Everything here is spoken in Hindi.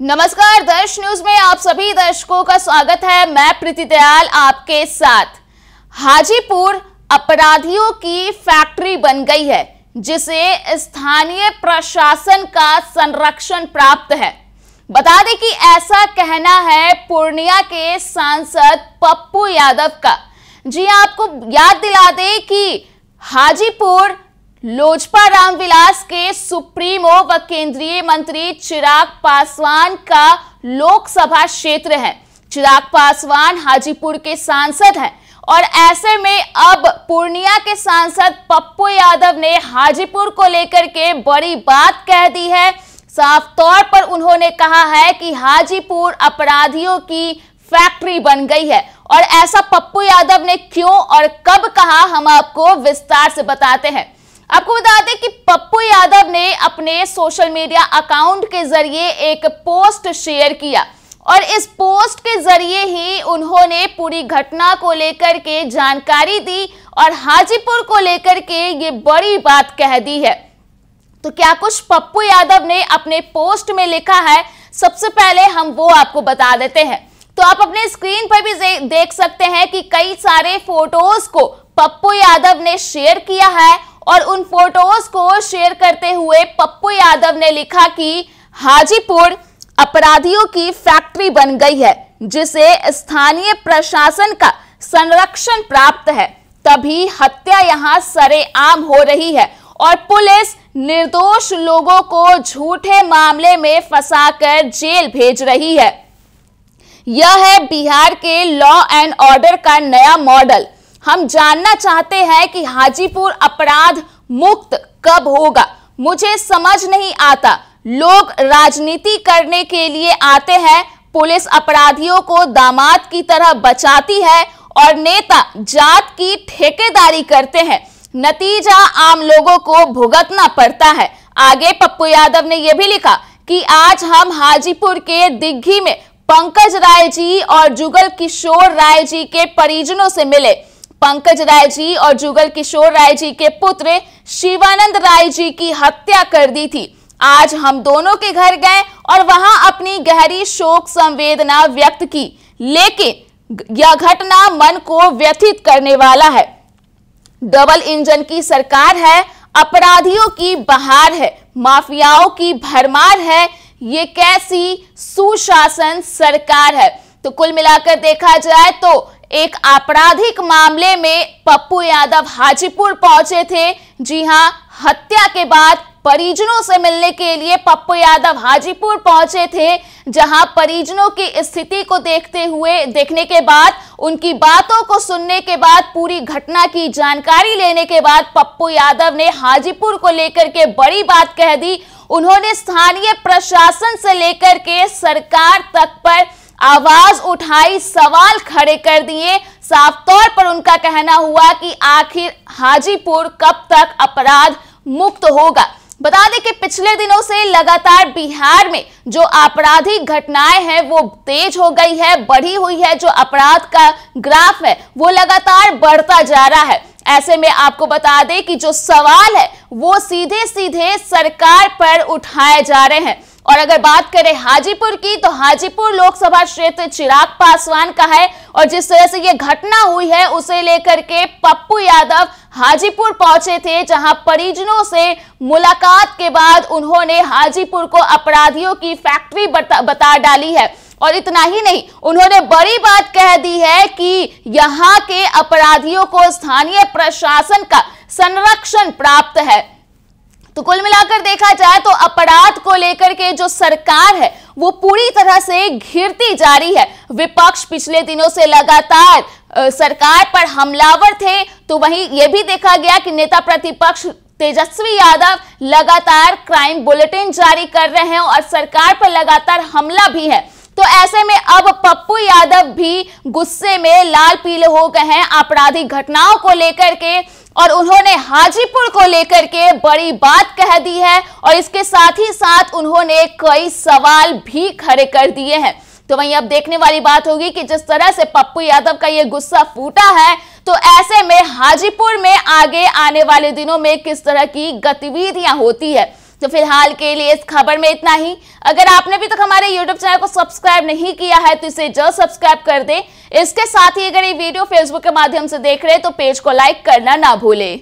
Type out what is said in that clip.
नमस्कार, दर्श न्यूज़ में आप सभी दर्शकों का स्वागत है। मैं प्रीति दयाल आपके साथ। हाजीपुर अपराधियों की फैक्ट्री बन गई है, जिसे स्थानीय प्रशासन का संरक्षण प्राप्त है। बता दें कि ऐसा कहना है पूर्णिया के सांसद पप्पू यादव का। जी, आपको याद दिला दें कि हाजीपुर लोजपा रामविलास के सुप्रीमो व केंद्रीय मंत्री चिराग पासवान का लोकसभा क्षेत्र है। चिराग पासवान हाजीपुर के सांसद हैं और ऐसे में अब पूर्णिया के सांसद पप्पू यादव ने हाजीपुर को लेकर के बड़ी बात कह दी है। साफ़ तौर पर उन्होंने कहा है कि हाजीपुर अपराधियों की फैक्ट्री बन गई है और ऐसा पप्पू यादव ने क्यों और कब कहा, हम आपको विस्तार से बताते हैं। आपको बता दें कि पप्पू यादव ने अपने सोशल मीडिया अकाउंट के ज़रिए एक पोस्ट शेयर किया और इस पोस्ट के ज़रिए ही उन्होंने पूरी घटना को लेकर के जानकारी दी और हाजीपुर को लेकर के ये बड़ी बात कह दी है। तो क्या कुछ पप्पू यादव ने अपने पोस्ट में लिखा है? सबसे पहले हम वो आपको बता देते हैं। तो आप अपने स्क्रीन पर भी देख सकते हैं कि कई सारे फ़ोटोज़ को पप्पू यादव ने शेयर किया है और उन फ़ोटोज़ को शेयर करते हुए पप्पू यादव ने लिखा कि हाजीपुर अपराधियों की फैक्ट्री बन गई है, जिसे स्थानीय प्रशासन का संरक्षण प्राप्त है। तभी हत्या यहाँ सरेआम हो रही है और पुलिस निर्दोष लोगों को झूठे मामले में फंसाकर जेल भेज रही है। यह है बिहार के लॉ एंड ऑर्डर का नया मॉडल। हम जानना चाहते हैं कि हाजीपुर अपराध मुक्त कब होगा। मुझे समझ नहीं आता। लोग राजनीति करने के लिए आते हैं, पुलिस अपराधियों को दामाद की तरह बचाती है और नेता जात की ठेकेदारी करते हैं। नतीजा आम लोगों को भुगतना पड़ता है। आगे पप्पू यादव ने यह भी लिखा कि आज हम हाजीपुर के दिग्घी में पंकज राय जी और जुगल किशोर राय जी के परिजनों से मिले। पंकज राय जी और जुगल किशोर राय जी के पुत्र शिवानंद राय जी की हत्या कर दी थी। आज हम दोनों के घर गए और वहाँ अपनी गहरी शोक संवेदना व्यक्त की, लेकिन यह घटना मन को व्यथित करने वाला है। डबल इंजन की सरकार है, अपराधियों की बहार है, माफियाओं की भरमार है, ये कैसी सुशासन सरकार है? तो कुल मिलाकर देखा जाए तो एक आपराधिक मामले में पप्पू यादव हाजीपुर पहुँचे थे। जी हाँ, हत्या के बाद परिजनों से मिलने के लिए पप्पू यादव हाजीपुर पहुँचे थे, जहाँ परिजनों की स्थिति को देखते हुए, देखने के बाद, उनकी बातों को सुनने के बाद, पूरी घटना की जानकारी लेने के बाद पप्पू यादव ने हाजीपुर को लेकर के बड़ी बात कह दी। उन्होंने स्थानीय प्रशासन से लेकर के सरकार तक पर आवाज़ उठाई, सवाल खड़े कर दिए। साफ़ तौर पर उनका कहना हुआ कि आखिर हाजीपुर कब तक अपराध मुक्त होगा। बता दें कि पिछले दिनों से लगातार बिहार में जो आपराधिक घटनाएँ हैं, वो तेज हो गई है, बढ़ी हुई है। जो अपराध का ग्राफ है, वो लगातार बढ़ता जा रहा है। ऐसे में आपको बता दें कि जो सवाल है, वो सीधे सीधे सरकार पर उठाए जा रहे हैं। और अगर बात करें हाजीपुर की तो हाजीपुर लोकसभा क्षेत्र चिराग पासवान का है और जिस तरह से ये घटना हुई है उसे लेकर के पप्पू यादव हाजीपुर पहुँचे थे जहाँ परिजनों से मुलाकात के बाद उन्होंने हाजीपुर को अपराधियों की फैक्ट्री बता, बता डाली है। और इतना ही नहीं उन्होंने बड़ी बात कह दी है कि यहाँ के अपराधियों को स्थानीय प्रशासन का संरक्षण प्राप्त है। तो कुल मिलाकर देखा जाए तो अपराध को लेकर के जो सरकार है, वो पूरी तरह से घिरती जा रही है। विपक्ष पिछले दिनों से लगातार सरकार पर हमलावर थे तो वहीं यह भी देखा गया कि नेता प्रतिपक्ष तेजस्वी यादव लगातार क्राइम बुलेटिन जारी कर रहे हैं और सरकार पर लगातार हमला भी है। तो ऐसे में अब पप्पू यादव भी गुस्से में लाल पीले हो गए हैं आपराधिक घटनाओं को लेकर के और उन्होंने हाजीपुर को लेकर के बड़ी बात कह दी है और इसके साथ ही साथ उन्होंने कई सवाल भी खड़े कर दिए हैं। तो वहीं अब देखने वाली बात होगी कि जिस तरह से पप्पू यादव का ये गुस्सा फूटा है तो ऐसे में हाजीपुर में आगे आने वाले दिनों में किस तरह की गतिविधियाँ होती है। तो फ़िलहाल के लिए इस खबर में इतना ही। अगर आपने अभी तक हमारे यूट्यूब चैनल को सब्सक्राइब नहीं किया है तो इसे जल्द सब्सक्राइब कर दे। इसके साथ ही अगर ये वीडियो फेसबुक के माध्यम से देख रहे हैं तो पेज को लाइक करना ना भूले।